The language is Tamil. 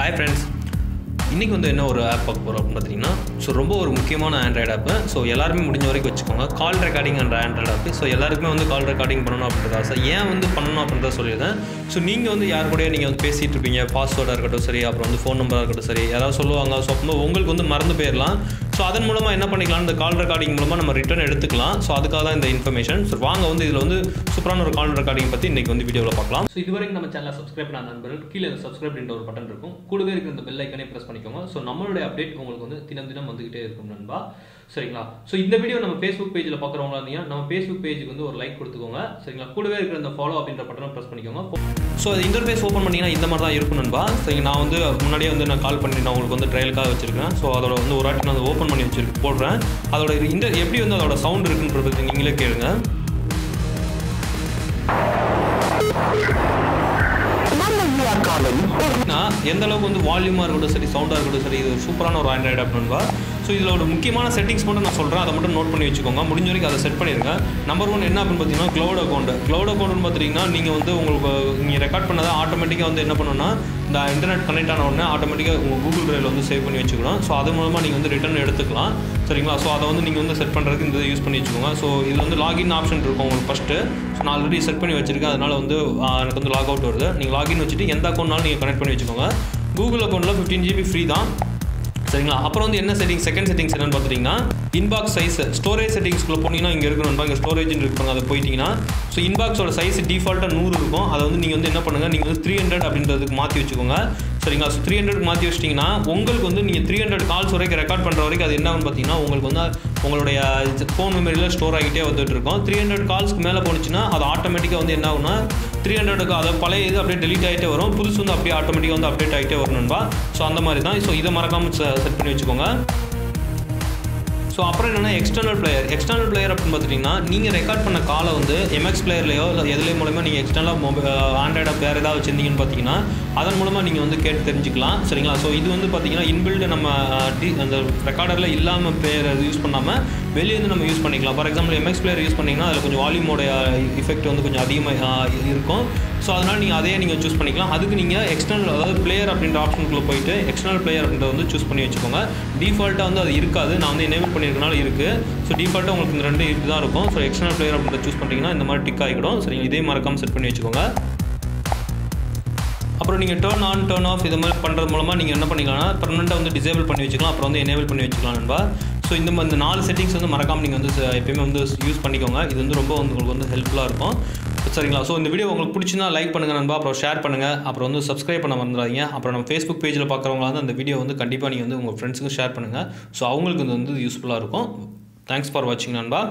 ஹாய் ஃப்ரெண்ட்ஸ் இன்றைக்கி வந்து என்ன ஒரு ஆப் பார்க்க போகிறோம் அப்படின்னு பார்த்தீங்கன்னா ஸோ ரொம்ப ஒரு முக்கியமான ஆண்ட்ராய்டு ஆப்பு ஸோ எல்லாருமே முடிஞ்ச வரைக்கும் வச்சுக்கோங்க. கால் ரெக்கார்டிங் என்ற ஆண்ட்ராய்டு ஆப் ஸோ எல்லாருக்குமே வந்து கால் ரெக்கார்டிங் பண்ணணும் அப்படின்றத ஆசை. ஏன் வந்து பண்ணணும் அப்படின்றத சொல்லியிருந்தேன் ஸோ நீங்கள் வந்து யார் கூட நீங்கள் வந்து பேசிகிட்டு இருப்பீங்க. பாஸ்வேர்டாக இருக்கட்டும் சரி அப்புறம் வந்து ஃபோன் நம்பராக இருக்கட்டும் சரி யாராவது சொல்லுவாங்க. ஸோ அப்போ உங்களுக்கு வந்து மறந்து போயிடலாம். ஸோ அதன் மூலமாக என்ன பண்ணிக்கலாம்? இந்த கால் ரெக்கார்டிங் மூலமாக நம்ம ரிட்டர்ன் எடுத்துக்கலாம். ஸோ அதுக்காக தான் இந்த இன்ஃபர்மேஷன் ஸோ வாங்க வந்து இதில் வந்து சூப்பரான ஒரு கால் ரெக்கார்டிங் பற்றி இன்றைக்கி வந்து வீடியோவில் பார்க்கலாம். ஸோ இதுவரைக்கும் நம்ம சேனலை சப்ஸ்கிரைப் பண்ண நண்பர்கள் கீழே இந்த சப்ஸ்கிரைப் என்ற ஒரு பட்டன் இருக்கும். கூடவே இருக்கிற இந்த பெல் ஐக்கனே ப்ரெஸ் பண்ணிக்கோங்க. ஸோ நம்மளுடைய அப்டேட் உங்களுக்கு வந்து தினம் தினம் வந்துகிட்டே இருக்கும் நண்பா. சரிங்களா? ஸோ இந்த வீடியோ நம்ம ஃபேஸ்புக் பேஜில் பார்க்குறவங்களா இருந்தீங்கன்னா நம்ம ஃபேஸ்புக் பேஜுக்கு வந்து ஒரு லைக் கொடுத்துக்கோங்க. சரிங்களா? கூடவே இருக்கிற இந்த ஃபாலோ அப்படின்ற பட்டனை ப்ரெஸ் பண்ணிக்கோங்க. ஸோ அது இன்டர்ஃபேஸ் ஓப்பன் பண்ணிங்கன்னா இந்த மாதிரி தான் இருக்கும் நண்பா. சரி நான் வந்து முன்னாடியே வந்து நான் கால் பண்ணி நான் உங்களுக்கு வந்து ட்ரையலுக்காக வச்சிருக்கேன் ஸோ அதோட வந்து ஒரு வாட்டி நான் ஓப்பன் பண்ணி வச்சிருக்கு போடுறேன். அதோட இந்த எப்படி வந்து அதோட சவுண்ட் இருக்குன்றது நீங்களே கேளுங்க. எந்த அளவுக்கு வந்து வால்யூமாக இருக்கட்டும் சரி சவுண்டாக இருக்கட்டும் சரி இது சூப்பரான ஒரு ஆண்ட்ராய்டு அப்படின்பா ஸோ இதில் ஒரு முக்கியமான செட்டிங்ஸ் மட்டும் நான் சொல்கிறேன் அதை மட்டும் நோட் பண்ணி வச்சுக்கோங்க. முடிஞ்ச வரைக்கும் அதை செட் பண்ணிடுங்க நம்பர் ஒன் என்ன அப்படின்னு பார்த்தீங்கன்னா க்ளவுட் அக்கௌண்ட் க்ளவுட் அக்கௌண்ட்னு பார்த்தீங்கன்னா நீங்கள் வந்து உங்களுக்கு நீங்கள் ரெக்கார்ட் பண்ணதை ஆட்டோமேட்டிக்காக வந்து என்ன பண்ணணும்னா இந்த இன்டர்நெட் கனெக்ட் ஆன உடனே ஆட்டோமேட்டிக்காக உங்கள் கூகுள் ட்ரைவில் வந்து சேவ் பண்ணி வச்சுக்கணும் ஸோ அது மூலமாக நீங்கள் வந்து ரிட்டர்ன் எடுத்துக்கலாம். சரிங்களா? ஸோ அதை வந்து நீங்கள் வந்து செட் பண்ணுறதுக்கு இந்த யூஸ் பண்ணி வச்சுக்கோங்க. ஸோ இதில் வந்து லாகின் ஆப்ஷன் இருக்கும் உங்களுக்கு ஃபஸ்ட்டு ஸோ நான் ஆல்ரெடி செட் பண்ணி வச்சுருக்கேன். அதனால் வந்து எனக்கு வந்து லாக் அவுட் வருது. நீங்கள் லாகின் வச்சுட்டு எந்த அக்கௌண்ட்னாலும் நீங்கள் கனெக்ட் பண்ணி வச்சுக்கோங்க. கூகுள் அக்கௌண்ட்டில் ஃபிஃப்டீன் ஜிபி ஃப்ரீ தான். சரிங்களா? அப்புறம் வந்து என்ன செட்டிங் செகண்ட் செட்டிங்ஸ் என்னன்னு பார்த்துட்டிங்கன்னா இன்பாக்ஸ் சைஸ் ஸ்டோரேஜ் செட்டிங்ஸ்குள்ளே போனீங்கன்னா இங்கே இருக்கணும் இங்கே ஸ்டோரேஜ் இருப்பாங்க அதை போயிட்டீங்கன்னா ஸோ இன்பாக்ஸோட சைஸ் டிஃபால்ட்டாக நூறு இருக்கும். அதை வந்து நீங்கள் வந்து என்ன பண்ணுங்கள் நீங்கள் வந்து த்ரீ ஹண்ட்ரட் அப்படின்றதுக்கு மாற்றி வச்சுக்கோங்க. சரிங்களா? ஸோ த்ரீ ஹண்ட்ரட் மாற்றி வச்சிட்டிங்கன்னா உங்களுக்கு வந்து நீங்கள் த்ரீ ஹண்ட்ரட் கால்ஸ் வரைக்கும் ரெக்கார்ட் பண்ணுற வரைக்கும் அது என்ன பார்த்தீங்கன்னா உங்களுக்கு வந்து உங்களுடைய ஃபோன் மெமரியில் ஸ்டோர் ஆகிட்டே வந்துட்டு இருக்கும். த்ரீ ஹண்ட்ரட் கால்ஸ்க்கு மேலே போணுச்சுன்னா அது ஆட்டோமேட்டிக்காக வந்து என்ன ஆகும்னா த்ரீ ஹண்ட்ரடுக்கு அதை பழைய இது அப்படியே டெலிட் ஆகிட்டே வரும். புதுசு வந்து அப்படியே ஆட்டோமேட்டிக்காக வந்து அப்டேட் ஆகிட்டே வரணும்பா ஸோ அந்த மாதிரி தான். ஸோ இதை மறக்காமல் செட் பண்ணி வச்சுக்கோங்க. ஸோ அப்புறம் என்னென்னா எக்ஸ்டர்னல் பிளேயர் எக்ஸ்டர்னல் பிளேயர் அப்படின்னு பார்த்துட்டிங்கன்னா நீங்கள் ரெக்கார்ட் பண்ண காலை வந்து எம்எக்ஸ் பிளேயர்லையோ இல்லை எதுலேயே மூலமாக நீங்கள் எக்ஸ்டர்னலாக மொபைல் ஆண்ட்ராய்டாக வேறு ஏதாவது வச்சுருந்தீங்கன்னு பார்த்தீங்கன்னா அதன் மூலமாக நீங்கள் வந்து கேட்டு தெரிஞ்சுக்கலாம். சரிங்களா? ஸோ இது வந்து பார்த்தீங்கன்னா இன்பில்டு நம்ம டி அந்த ரெக்கார்டரில் இல்லாமல் பிளேயர் யூஸ் பண்ணாமல் வெளியே வந்து நம்ம யூஸ் பண்ணிக்கலாம். For example MX player use பண்ணிங்கன்னா அதில் கொஞ்சம் வால்யூமோட எஃபெக்ட் வந்து கொஞ்சம் அதிகமாக இருக்கும். ஸோ அதனால் நீங்கள் அதையே நீங்கள் சூஸ் பண்ணிக்கலாம். அதுக்கு நீங்கள் எக்ஸ்டர்னல் அதாவது பிளேயர் அப்படின்ற ஆப்ஷனுக்குள்ளே போயிட்டு எக்ஸ்டர்னல் பிளேயர் அப்படின்றத வந்து சூஸ் பண்ணி வச்சுக்கோங்க. டிஃபால்ட்டாக வந்து அது இருக்காது. நான் வந்து எனேபிள் பண்ணியிருக்கனால இருக்குது ஸோ டிஃபால்ட்டாக உங்களுக்கு இந்த ரெண்டு இது தான் இருக்கும். ஸோ எக்ஸ்டர்னல் பிளேயர் அப்படின்றத சூஸ் பண்ணிட்டீங்கன்னா இந்த மாதிரி டிக் ஆகிடும். சரிங்க இதே மறக்காமல் செட் பண்ணி வச்சுக்கோங்க. அப்புறம் நீங்கள் டேர்ன் ஆன் டேர்ன் ஆஃப் இது மாதிரி பண்ணுறது மூலமாக நீங்கள் என்ன பண்ணிக்கலாம்னா பர்மனெண்ட்டாக வந்து டிசேபிள் பண்ணி வச்சுக்கலாம். அப்புறம் வந்து எனேபிள் பண்ணி வச்சுக்கலாம் நண்பா. ஸோ இந்த மாதிரி இந்த நாலு செட்டிங்ஸ் வந்து மறக்காமல் நீங்கள் வந்து எப்பயுமே வந்து யூஸ் பண்ணிக்கோங்க. இது வந்து ரொம்ப வந்து உங்களுக்கு வந்து ஹெல்ப்ஃபுல்லாக இருக்கும். சரிங்களா? ஸோ இந்த வீடியோ உங்களுக்கு பிடிச்சிருந்தா லைக் பண்ணுங்கள் நண்பா. அப்புறம் ஷேர் பண்ணுங்கள் அப்புறம் வந்து சப்ஸ்கிரைப் பண்ண மறந்துடாதீங்க. அப்புறம் நம்ம ஃபேஸ்புக் பேஜில் பார்க்குறவங்களா வந்து அந்த வீடியோ வந்து கண்டிப்பாக நீங்கள் வந்து உங்கள் ஃப்ரெண்ட்ஸுக்கு ஷேர் பண்ணுங்கள் ஸோ அவங்களுக்கு இது வந்து யூஸ்ஃபுல்லாக இருக்கும். தேங்க்ஸ் ஃபார் வாட்சிங் நண்பா.